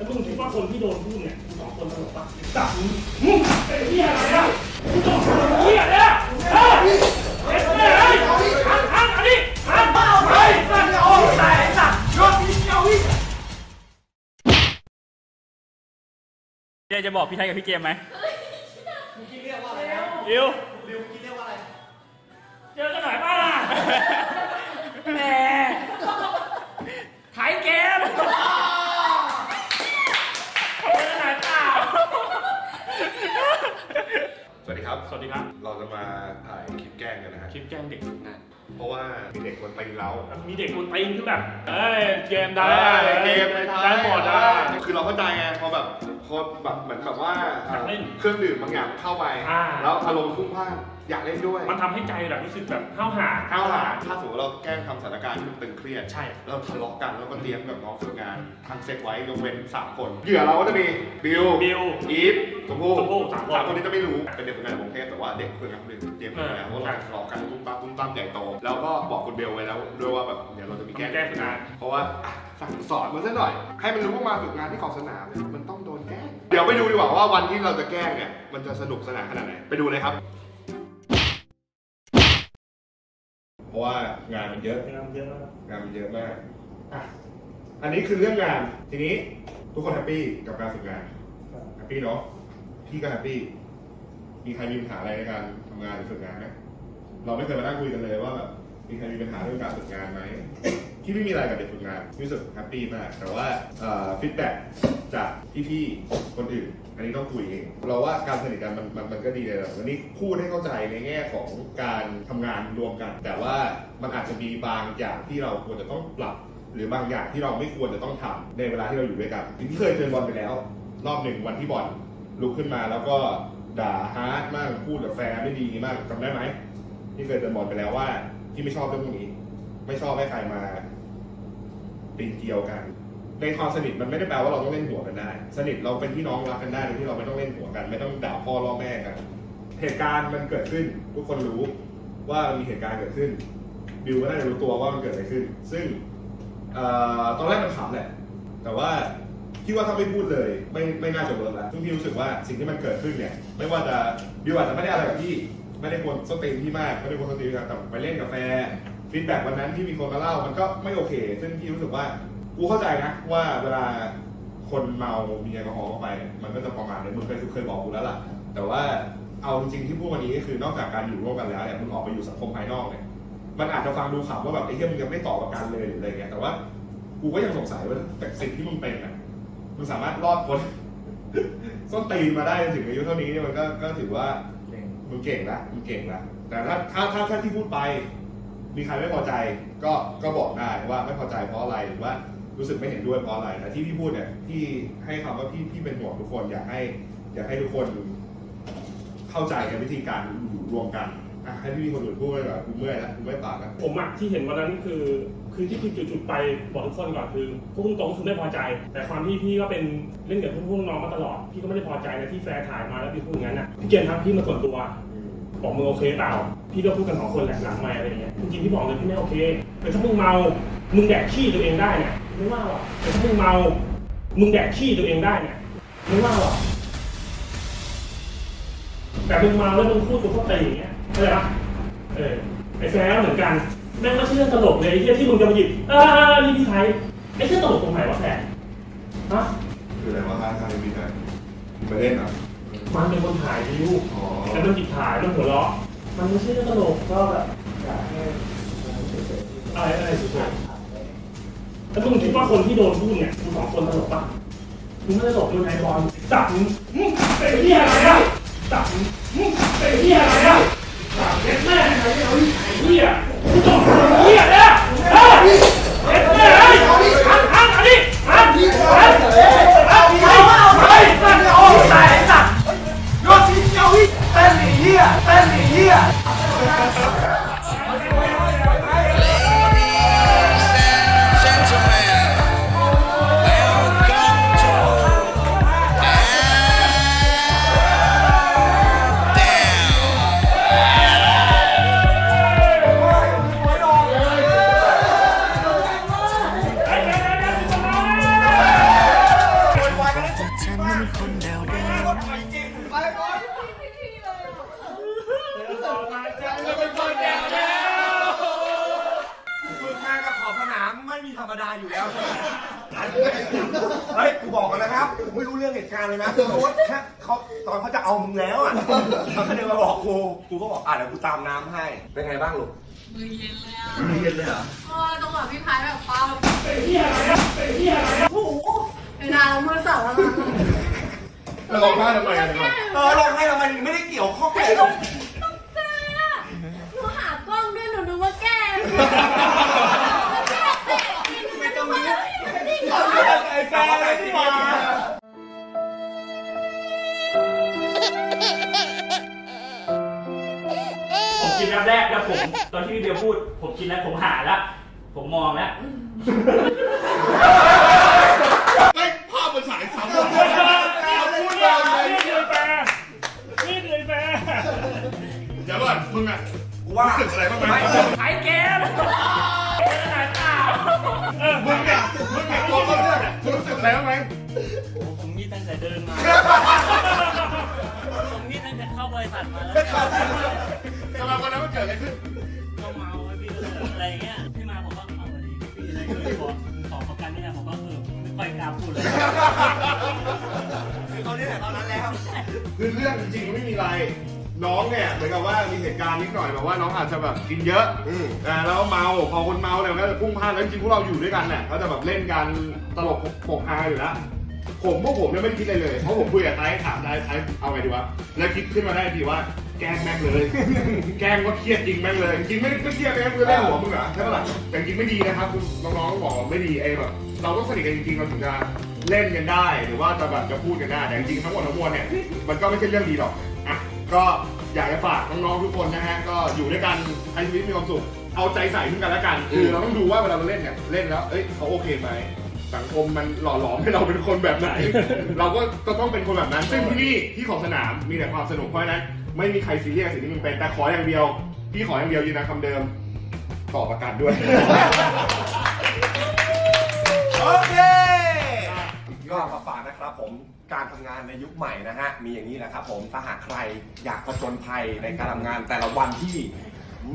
แล้วมึงคิดว่าคนที่โดนพูดเนี่ยกูสองคนตลกปะจับมึงมึงเป็นเหี้ยอะไรอะมึงต้องเป็นเหี้ยเนี่ยเฮ้ยเฮ้ยเฮ้ยหันหันอันนี้หันไปไปโอ้ยตายสัตว์ยอดพี่เจ้าพี่เจจะบอกพี่ไทยกับพี่เกมไหมพี่เรียกว่าอะไรนะอิวบิวพี่เรียกว่าอะไร เจอกันหน่อยป่ะล่ะแหมถ่ายเกมเจอกันหน่อยเปล่า ส วัสดีครับ สวัสดีครับ เราจะมาถ่ายคลิปแกล้งกันนะฮะ คลิปแกล้งเด็กนะเพราะว่ามีเด็กคนตีเรา มีเด็กคนตีนคือแบบ เอ้ย เกมได้เกมในท้ายได้หมดได้ คือเราเข้าใจไงพอแบบ พอแบบเหมือนแบบว่าอยากเล่นเครื่องดื่มบางอย่างเข้าไป อ่า แล้วอารมณ์พุ่งพล่านอยากเล่นด้วยมันทำให้ใจแบบรู้สึกแบบห้าวหาญเข้าหาถ้าสมมติเราแกล้งทำสถานการณ์ที่มันตึงเครียด ใช่ เราทะเลาะกันแล้วก็เตรียมกับน้องฝึกงานทั้งเซตไว้ยกเว้นสามคนเหยื่อเราก็จะมีบิวบิวอีฟชมพู่ชมพู่สามคนสามคนนี้จะไม่รู้เป็นเด็กฝึกงานของกรุงเทพแต่ว่าเด็กฝึกงานคนอื่นเตรียมกันแล้วเออว่าเราทะเลาะกันตุ้มตั้มตุ้มตั้มใหญ่โตแล้วก็บอกคุณเบลไว้แล้วด้วยว่าแบบเดี๋ยวเราจะมีแกล้งแกล้งฝึกงาน เพราะว่าอะสั่งสอนมันซะหน่อย ให้มันรู้ว่ามาฝึกงานที่ขอบสนามเนี่ยมันต้องโดนแกล้ง เดี๋ยวไปดูดีกว่าว่าวันที่เราจะแกล้งเนี่ยมันจะสนุกสนานขนาดไหนไปดูเลยครับ เพราะว่างานมันเยอะงานเยอะมากงานมันเยอะมากอะอันนี้คือเรื่องงานทีนี้ทุกคน happy กับการฝึกงาน happy เนาะพี่ก็ happy มีใครมีปัญหาอะไรในการทำงานหรือฝึกงานไหมเราไม่เคยมานั่งคุยกันเลยว่าแบบมีใครมีปัญหาเรื่องการฝึกงานไหม ที่ไม่มีอะไรกับเด็กฝึกงานรู้สึก happy มาก แต่ว่าfeedback จากพี่ๆคนอื่น อันนี้ต้องคุยเอง เราว่าการสนิทกันมันมันมันก็ดีเลยแหละวันนี้พูดให้เข้าใจในแง่ของการทำงานรวมกัน แต่ว่ามันอาจจะมีบางอย่างที่เราควรจะต้องปรับ หรือบางอย่างที่เราไม่ควรจะต้องทำในเวลาที่เราอยู่ด้วยกันที่เคยเจอบอลไปแล้ว รอบหนึ่งวันที่บอลลุกขึ้นมาแล้วก็ด่า hard มากพูดกับแฟนไม่ดีมากจำได้ไหมที่เคยเจอบอลไปแล้วว่าที่ไม่ชอบเรื่องพวกนี้ ไม่ชอบให้ใครมา ปีนเกลียวกัน ในความสนิทมันไม่ได้แปลว่าเราต้องเล่นหัวกันได้ สนิทเราเป็นพี่น้องรักกันได้โดยที่เราไม่ต้องเล่นหัวกัน ไม่ต้องด่าพ่อล่อแม่กัน เหตุการณ์มันเกิดขึ้น ทุกคนรู้ว่ามันมีเหตุการณ์เกิดขึ้นบิวก็น่าจะรู้ตัวว่ามันเกิดอะไรขึ้น ซึ่งอตอนแรกมันขำแหละ แต่ว่าคิดว่าถ้าไม่พูดเลยไม่ไม่น่าจะเวิร์กแล้วซึ่งพี่รู้สึกว่าสิ่งที่มันเกิดขึ้นเนี่ย ไม่ว่าจะบิวอาจจะไม่ได้อะไรกับพี่ ไม่ได้ควรส้นตีนพี่มาก ไม่ได้ควรส้นตีนกันแต่ไปเล่นกาแฟ ฟีดแบ็กวันนั้นที่มีคนมาเล่ามันก็ไม่โอเค ซึ่งพี่รู้สึกว่ากูเข้าใจนะว่าเวลาคนเมามีแอลกอฮอล์เข้าไป มันก็จะประมาณนี้มึงเคยเคยบอกกูแล้วล่ะ แต่ว่าเอาจริงที่พูดวันนี้ก็คือนอกจากการอยู่ร่วมกันแล้วเนี่ยมึงออกไปอยู่สังคมภายนอกเนี่ยมันอาจจะฟังดูขำว่าแบบไอ้เหี้ยมึงยังไม่ต่อประกันเลยหรืออะไรเงี้ยแต่ว่ากูก็ยังสงสัยว่าแต่สิ่งที่มึงเป็นอะมึงสามารถรอดพ้นส้นตีนมาได้ถึงอายุเท่านี้เนี่ยมันก็ก็ถือว่ามึงเก่งละมึงเก่งละแต่ถ้าถ้าถ้าที่พูดไป มีใครไม่พอใจก็ก็บอกได้ว่าไม่พอใจเพราะอะไรหรือว่ารู้สึกไม่เห็นด้วยเพราะอะไรแต่ที่พี่พูดเนี่ยพี่ให้คำว่าพี่พี่เป็นห่วงทุกคนอยากให้อยากให้ทุกคนเข้าใจในวิธีการอยู่รวมกันอะให้พี่คนอื่นพูดเลยก่อนกูเมื่อยแล้วกูไม่ปากแล้วผมอะที่เห็นวันนั้นคือ คือที่พี่จุดๆไปบอกทุกคนก่อนคือพูดตรงๆคือไม่พอใจ แต่ความที่พี่ก็เป็นเล่นกับพวกน้องมาตลอดพี่ก็ไม่ได้พอใจนะที่แฟร์ถ่ายมาแล้วพี่พูดอย่างนั้นอะพี่เกียรติทักพี่มาส่วนตัว บอกมึงโอเคเปล่า พี่ก็พูดกันสองคนแหละหลังไม่อะไรอย่างเงี้ยจริงๆพี่บอกเลยพี่ไม่โอเคแต่ถ้ามึงเมา มึงแดกขี้ตัวเองได้เนี่ยไม่ว่าหรอกแต่ถ้ามึงเมา มึงแดกขี้ตัวเองได้เนี่ยไม่ว่าหรอกแต่มึงเมาแล้วมึงพูดตัวเข้าไปอย่างเงี้ยเข้าใจปะเออไอ้แฟร์ก็เหมือนกันแม่งไม่ใช่เรื่องตลกเลยไอ้เหี้ยที่มึงจะมาหยิบอ่านี่พี่ไทยไอ้เรื่องตลกตรงไหนวะแฟร์ฮะคืออะไรว่าท่าทางมีแต่ไปเล่นเหรอ มันเป็นคนถ่ายวิวอ๋อแล้วมันจิบถ่ายแล้วหัวเราะมันไม่ใช่เรื่องตลกก็แบบอยากให้อะไรอะไรสุดๆแล้วมึงคิดว่าคนที่โดนพูดเนี่ยกูสองคนตลกปะมึงไม่ตลกด้วยไงบอลจับมึงมึงเป็นที่อะไรอะจับมึงมึงเป็นที่อะไรอะจับเด็ดแม่ไอ้เหี้ยกูจบเหี้ยเนี่ย มไม่มีธรรมดาอยู่แล้ว เฮ้ย กูบอกกันนะครับ กูไม่รู้เรื่องเหตุการณ์เลยนะเพราะว่าแค่เขาตอนเขาจะเอามึงแล้วอะเขาก็เดินมาบอกกู กูก็บอกอะเดี๋ยวกูตามน้ำให้ เป็นไงบ้างลูกมือเย็นเลยอะมือเย็นเลยเหรอเออจังหวะพี่พายแบบเป้าเป็นที่อะไรอะเป็นที่อะไรอะโอ้โหเวลาเรามือสั่นแล้วนะแล้วร้องไห้ทำไมอะเดี๋ยวก่อนเออลองให้ทำไมไม่ได้เกี่ยวข้องอะไรหรอกตกใจอะหนูหากล้องด้วยหนูนึกว่าแกล้งแก ผมตอนที่พี่เบลพูด ผมคิดแล้วผมหาแล้ว ผมมองแล้วไอ้ภาพมันฉายซ้ำนี่คือแฟร์นี่คือแฟร์นี่คือแฟร์เดี๋ยวก่อนมึงอะว่าสึกอะไรบ้างไหมไอ้เกมหายตาเออมึงเนี่ยมึงเนี่ยตัวเรื่องเนี่ยมึงรู้สึกอะไรบ้างไหมผมนี่ตั้งแต่เดินมา ผมนี่ตั้งแต่เข้าบริษัทมาแล้ว เกิดอะไรขึ้นก็เมาไอ้พี่เอออะไรเงี้ยพี่มาผมก็เอาอะไรดีพี่อะไรก็ไม่บอกขอประกันนี่นะผมก็เออไม่ค่อยกล้าพูดเลยคือเขาเนี่ยตอนนั้นแล้วคือเรื่องจริงๆไม่มีอะไรน้องเนี่ยเหมือนกับว่ามีเหตุการณ์นิดหน่อยแบบว่าน้องอาจจะแบบกินเยอะอืมอ่าแล้วเมาพอคนเมาเนี่ยมันก็จะพุ่งพลาดแล้วจริงๆพวกเราอยู่ด้วยกันเนี่ยก็จะแบบเล่นกันตลกปกฮาอยู่แล้วผมพวกผมเนี่ยไม่คิดอะไรเลยเพราะผมคุยกับไทยถามไทยไทยเอาไงดีวะแล้วคิดขึ้นมาได้ทีว่า แกล้งแม่งเลย แกล้งว่าเครียดจริงแม่งเลย จริงไม่ไม่เครียดเลยคือเล่นหัวมึงเหรอใช่ปะล่ะแต่จริงไม่ดีนะครับคือน้องๆบอกไม่ดีไอ้แบบเราต้องสนิทกันจริงๆเราถึงจะเล่นกันได้หรือว่าจะแบบจะพูดกันได้แต่จริงๆทั้งหมดทั้งมวลเนี่ยมันก็ไม่ใช่เรื่องดีหรอกอะก็อยากจะฝากน้องๆทุกคนนะฮะก็อยู่ด้วยกันใช้ชีวิตมีความสุขเอาใจใส่ซึ่งกันและกันคือเราต้องดูว่าเวลาเราเล่นเนี่ยเล่นแล้วเอ้ยเขาโอเคไหมสังคมมันหล่อหลอมให้เราเป็นคนแบบไหน เราก็จะต้องเป็นคนแบบนั้น ซึ่งที่นี่ที่ของสนามมีแต่ความสนุกเพราะฉะนั้น ไม่มีใครซีเรียสกับสิ่งที่มึงเป็นแต่ขออย่างเดียว พี่ขออย่างเดียวยืนยันคำเดิมต่อประกันด้วย โอเค ก็มาฝากนะครับผมการทำงานในยุคใหม่นะฮะ มีอย่างนี้แหละครับผมถ้าหากใครอยากผจญภัยในการทำงานแต่ละวันที่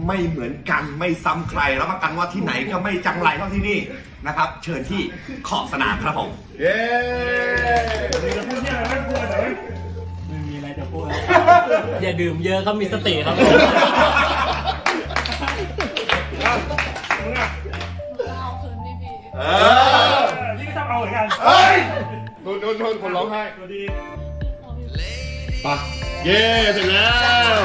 ไม่เหมือนกันไม่ซ้ำใครรับประกันว่าที่ไหนก็ไม่จังไรเท่าที่นี่นะครับ เชิญที่ขอบสนามครับผม เย้มีจะพูดที่อะ อย่าดื่มเยอะครับมีสติครับผมมึงอะเอาคืนพี่พีเอเอออนี่ก็ทำเอาเหมือนกันเฮ้ยโดนโดนโดนคนร้องไห้สวัสดีไปเย้เสร็จแล้ว